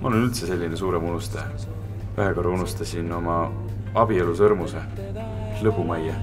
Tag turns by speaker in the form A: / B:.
A: ma olen üldse selline suurem unustaja. ühe korra unustasin oma abielus õrmuse, lõbumajja.